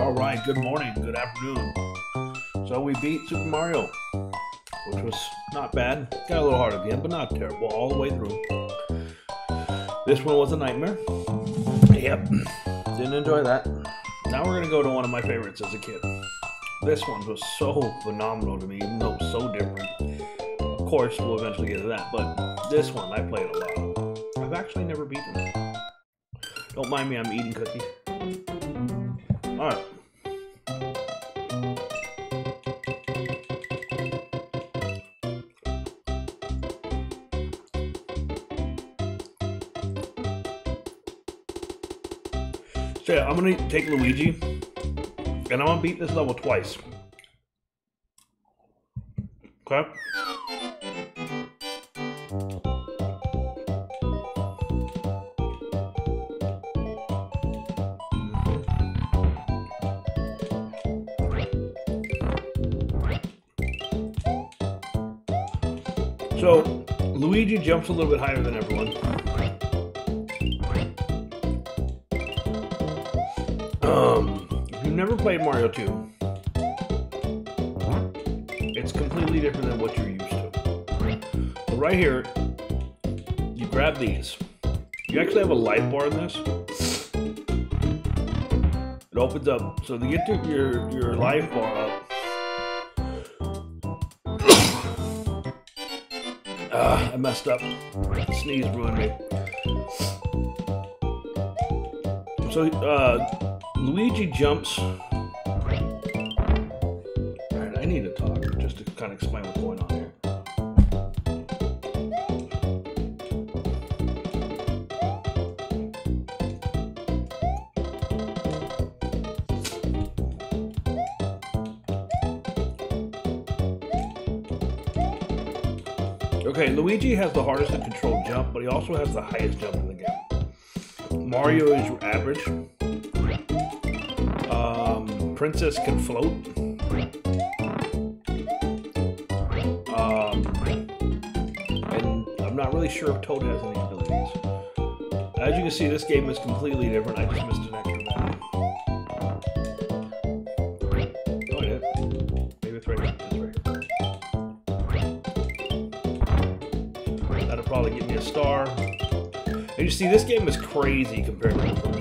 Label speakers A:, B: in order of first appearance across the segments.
A: All right, good morning, good afternoon. So we beat Super Mario, which was not bad. Got a little hard again, but not terrible all the way through. This one was a nightmare. Yep, didn't enjoy that. Now we're gonna go to one of my favorites as a kid. This one was so phenomenal to me, even though it was so different. Of course, we'll eventually get to that, but this one I played a lot. I've actually never beaten it. Don't mind me, I'm eating cookies. Alright. So yeah, I'm gonna take Luigi, and I'm gonna beat this level twice. Okay? So, Luigi jumps a little bit higher than everyone. Played Mario 2, it's completely different than what you're used to. So right here, you grab these. You actually have a life bar in this. It opens up, so to get to your, your life bar up, Ah, I messed up. Sneeze ruined me. So, uh, Luigi jumps. Okay, Luigi has the hardest to control jump, but he also has the highest jump in the game. Mario is your average. Um, Princess can float. Um, and I'm not really sure if Toad has any abilities. As you can see, this game is completely different. I just missed an extra probably get me a star. And you see, this game is crazy compared to the.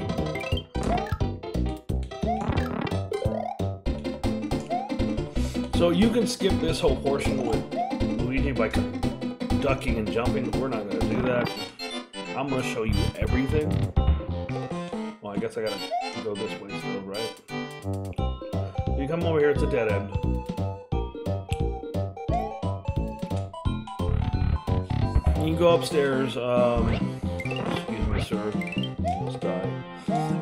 A: So you can skip this whole portion with Luigi by ducking and jumping. We're not going to do that. I'm going to show you everything. Well, I guess I got to go this way still, right? You come over here, it's a dead end. You can go upstairs. Um, excuse me, sir.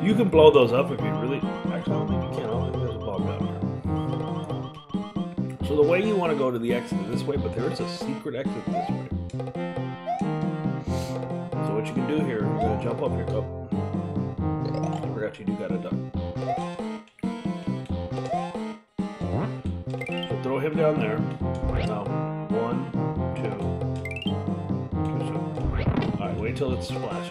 A: You can blow those up if you really. Actually, I don't think you can. I don't think there's a bomb down here. So the way you want to go to the exit is this way, but there is a secret exit this way. So what you can do here, you're gonna jump up here. Oh, I forgot you do got a duck. So throw him down there. Now, one, two, till it's. Alright.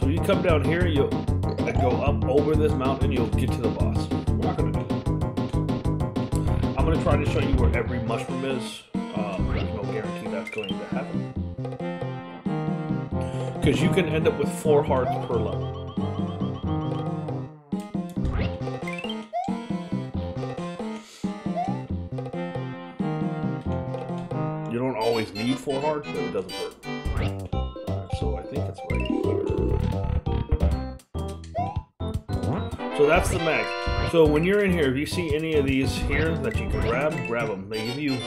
A: So you come down here, you'll go up over this mountain, you'll get to the boss. We're not gonna do that. I'm gonna try to show you where every mushroom is. Um, there's no guarantee that's going to happen. Because you can end up with four hearts per level. Always need four hearts, but it doesn't hurt. So I think it's right. So that's the max. So when you're in here, if you see any of these here that you can grab, grab them. They give you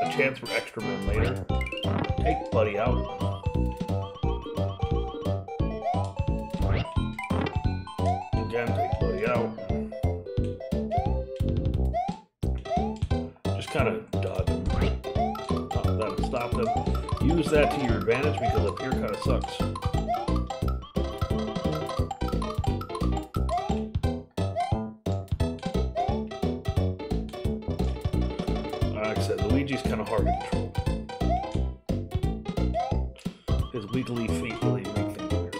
A: a chance for extra men later. Take Buddy out. Again, take Buddy out. Just kind of dodge Use that to your advantage because up here kind of sucks. Like I said, Luigi's kind of hard to control. his wiggly feet really make things weird.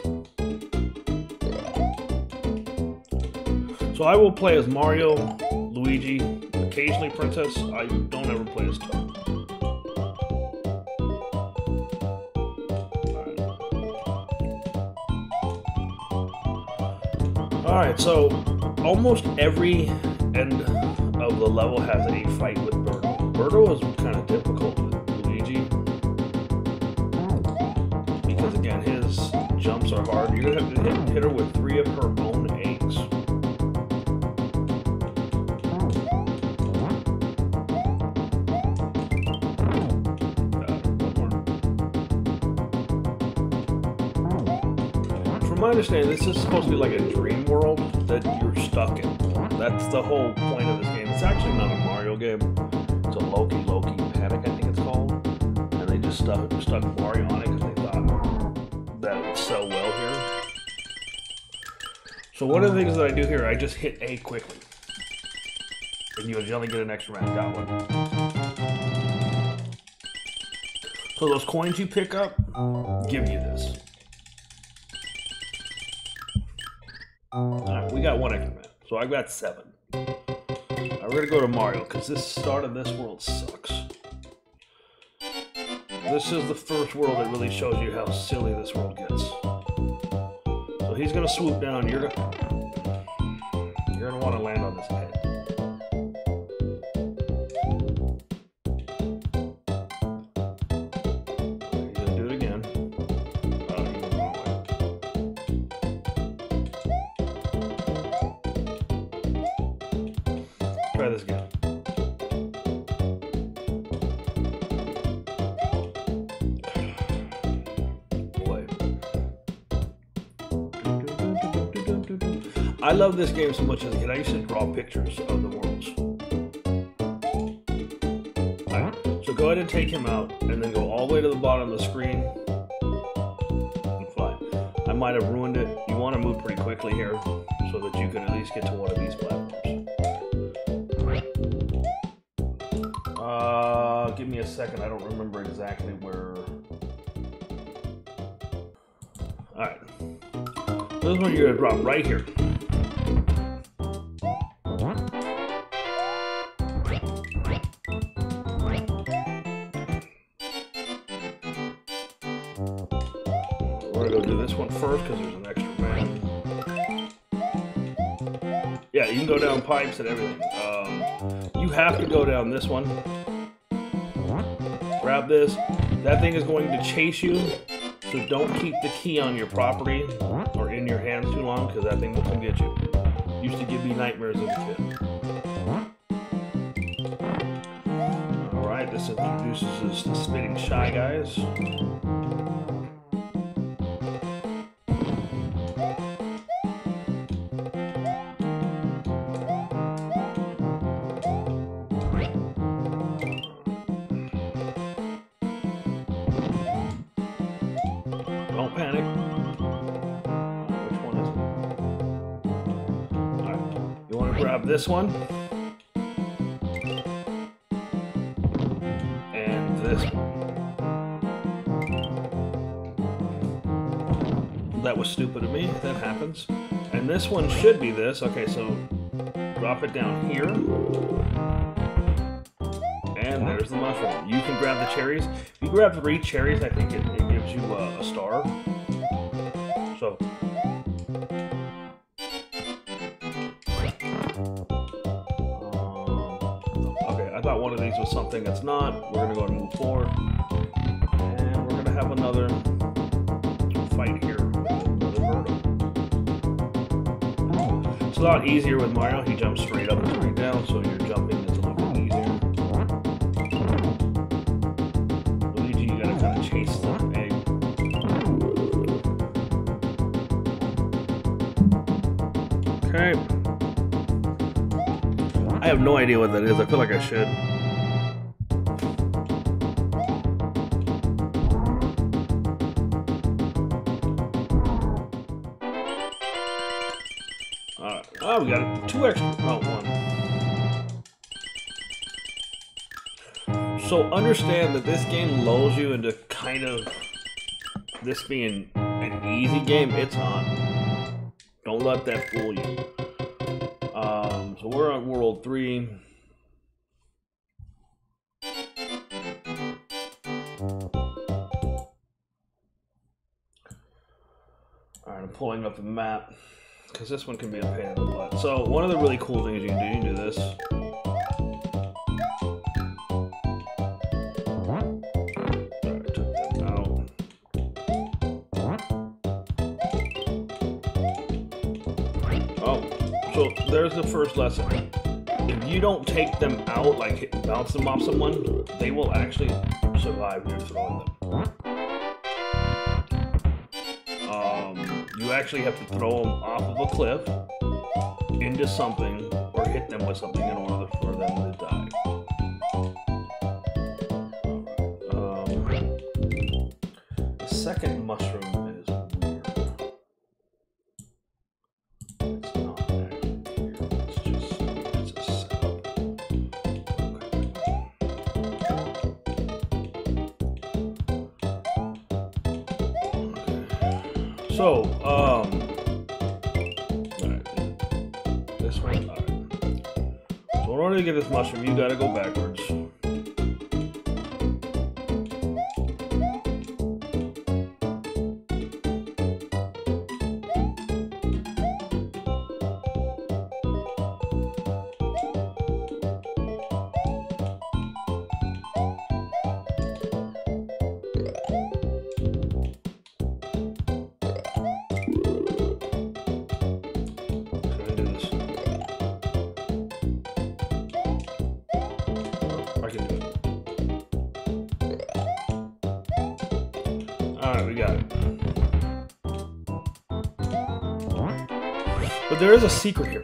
A: So I will play as Mario, Luigi, occasionally Princess. I don't ever play as Toad. Alright, so almost every end of the level has a fight with Birdo. Birdo is kind of difficult with Luigi. Because again, his jumps are hard. You're gonna have to hit, hit her with three of her own. My understanding, this is supposed to be like a dream world that you're stuck in. That's the whole point of this game. It's actually not a Mario game. It's a Doki Doki Panic, I think it's called. And they just stuck stuck Mario on it because they thought that it would sell well here. So one of the things that I do here, I just hit A quickly. And you generally get an extra round. Got one. So those coins you pick up give you this. Alright, we got one extra man. So I got seven. We're gonna go to Mario, because this start of this world sucks. This is the first world that really shows you how silly this world gets. So he's gonna swoop down, you're gonna You're gonna wanna land Try this again. Boy. I love this game so much as. I used to draw pictures of the worlds. Alright, so go ahead and take him out, and then go all the way to the bottom of the screen. I might have ruined it. You want to move pretty quickly here, so that you can at least get to one of these platforms. Uh, give me a second. I don't remember exactly where. Alright. This one you're gonna drop right here. We're gonna go do this one first because there's an extra man. Yeah, you can go down pipes and everything. Um, you have to go down this one. Grab this. That thing is going to chase you, so don't keep the key on your property or in your hands too long because that thing will come get you. Used to give me nightmares as a kid. Alright, this introduces us to spitting shy guys. This one? And this one. That was stupid of me. That happens. And this one should be this. Okay, so drop it down here. And there's the mushroom. You can grab the cherries. If you grab three cherries, I think it, it gives you a star. So. One of these was something that's not. We're gonna go and move forward. And we're gonna have another fight here It's a lot easier with Mario. He jumps straight up and straight down, so your jumping is a little easier. Luigi, you gotta kind of chase the egg. Okay. I have no idea what that is. I feel like I should. Oh, we got two extra. Oh, one. So understand that this game lulls you into kind of this being an easy game, it's not. Don't let that fool you. Um, so we're on world three. Alright, I'm pulling up the map because this one can be a pain in the butt. So one of the really cool things you can do, you can do this. Oh, so there's the first lesson. If you don't take them out, like bounce them off someone, they will actually survive you throwing them. You actually have to throw them off of a cliff into something or hit them with something in order for them to die. This way. So in order to get this mushroom, you gotta go backwards. We got it. But there is a secret here.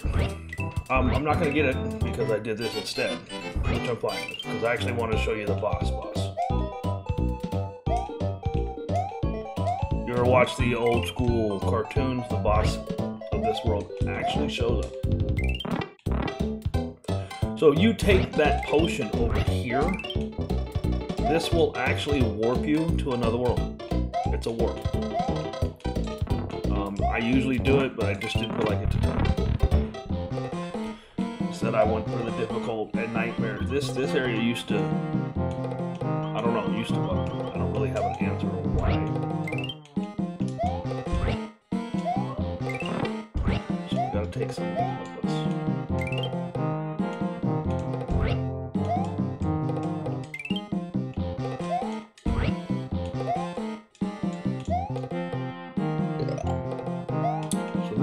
A: Um, I'm not gonna get it because I did this instead, which I'm fine with, because I actually want to show you the boss boss. You ever watch the old school cartoons? The boss of this world actually shows up. So you take that potion over here, this will actually warp you to another world. Um, I usually do it, but I just didn't feel like it today. Said I went for the difficult and nightmare. This this area used to, I don't know, used to. I don't really have an answer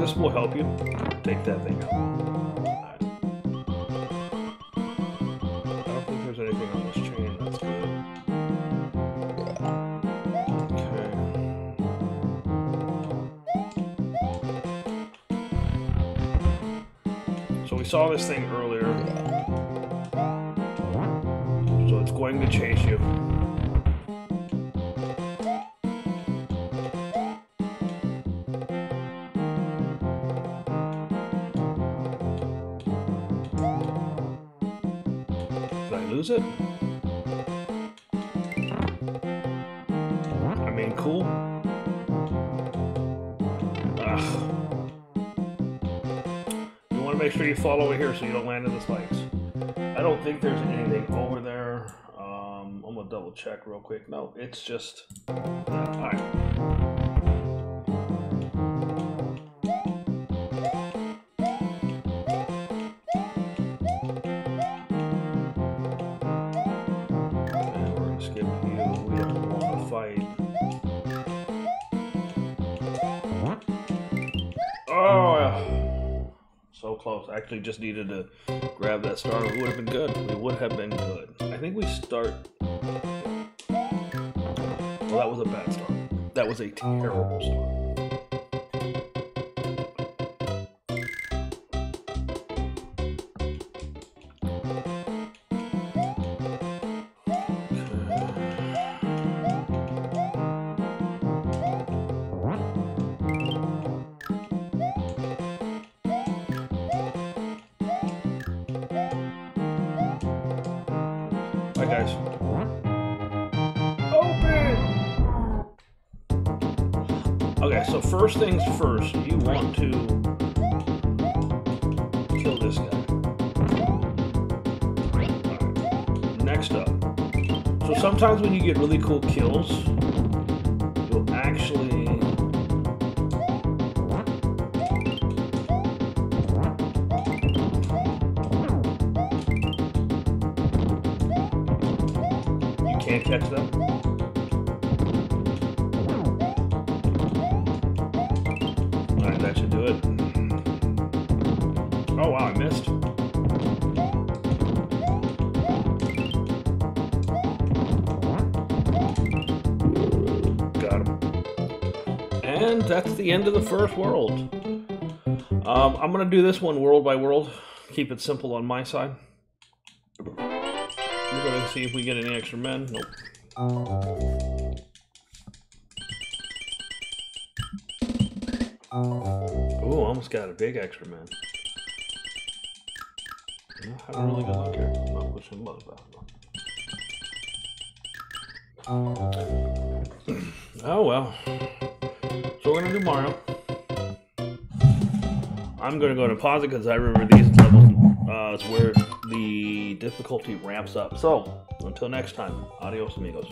A: this will help you take that thing out. Alright. I don't think there's anything on this chain that's good. Okay. So we saw this thing earlier. So it's going to chase you. It? I mean, cool. Ugh. You want to make sure you fall over here so you don't land in the spikes. I don't think there's anything over there. Um, I'm gonna double check real quick. No, it's just that. Actually just needed to grab that star. We would have been good. We would have been good. I think we start. Well, that was a bad start. That was a terrible start. So first things first, you want to kill this guy. Next up. So sometimes when you get really cool kills, you'll actually you can't catch them. It. Oh wow, I missed. Got him. And that's the end of the first world. Um, I'm gonna do this one world by world. Keep it simple on my side. We're gonna see if we get any extra men. Nope. Ooh, almost got a big extra man. Not having really good luck here. I'm not pushing buttons back. Oh well. So we're gonna do Mario. I'm gonna go to pause it because I remember these levels uh, is where the difficulty ramps up. So until next time, adios amigos.